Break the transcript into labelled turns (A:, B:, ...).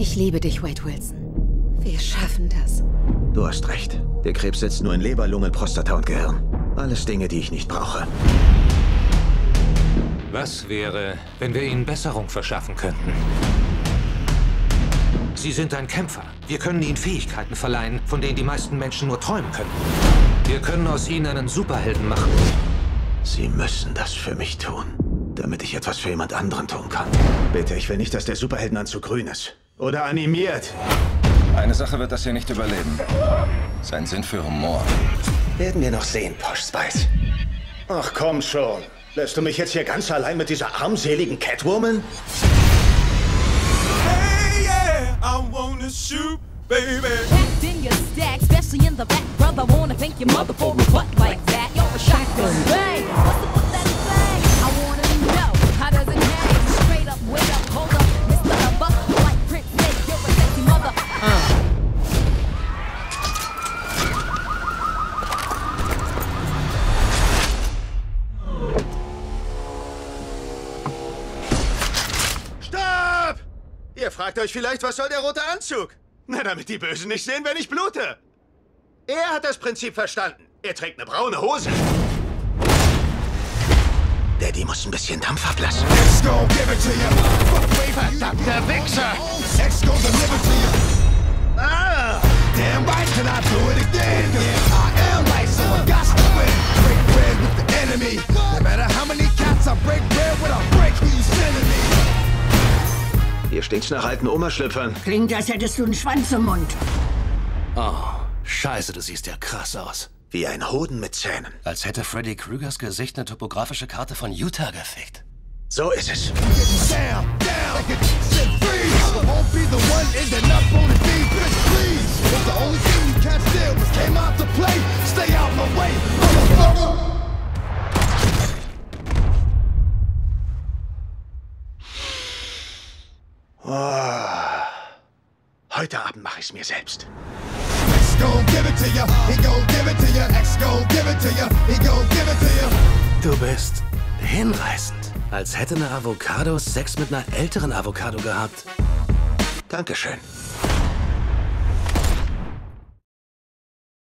A: Ich liebe dich, Wade Wilson. Wir schaffen das.
B: Du hast recht. Der Krebs sitzt nur in Leber, Lunge, Prostata und Gehirn. Alles Dinge, die ich nicht brauche.
C: Was wäre, wenn wir Ihnen Besserung verschaffen könnten? Sie sind ein Kämpfer. Wir können Ihnen Fähigkeiten verleihen, von denen die meisten Menschen nur träumen können. Wir können aus Ihnen einen Superhelden machen.
B: Sie müssen das für mich tun, damit ich etwas für jemand anderen tun kann. Bitte, ich will nicht, dass der Superheldenanzug grün ist. Oder animiert.
D: Eine Sache wird das hier nicht überleben. Sein Sinn für Humor.
B: Werden wir noch sehen, Posh Spice. Ach komm schon. Lässt du mich jetzt hier ganz allein mit dieser armseligen Catwoman?
E: Hey, yeah, I wanna shoot, baby.
F: Packed in your stack, especially in the back, brother. Wanna thank your mother for a butt like
B: Ihr fragt euch vielleicht, was soll der rote Anzug? Na, damit die Bösen nicht sehen, wenn ich blute. Er hat das Prinzip verstanden. Er trägt eine braune Hose. Daddy muss ein bisschen Dampf ablassen. Verdammter Wichser! Ah!
E: Damn right, can I do it again?
B: Hier stinkt's nach alten Omaschlüpfern.
G: Klingt, als hättest du einen Schwanz im Mund.
H: Oh, scheiße, du siehst ja krass aus.
B: Wie ein Hoden mit Zähnen.
H: Als hätte Freddy Krügers Gesicht eine topografische Karte von Utah gefickt.
B: So ist es.
E: Down, down,
B: Heute Abend mache ich's mir selbst.
E: X gon' give it to ya, he gon' give it to ya. X gon' give it to ya, he gon' give it to ya.
H: Du bist hinreißend. Als hätte eine Avocado Sex mit einer älteren Avocado gehabt.
B: Dankeschön.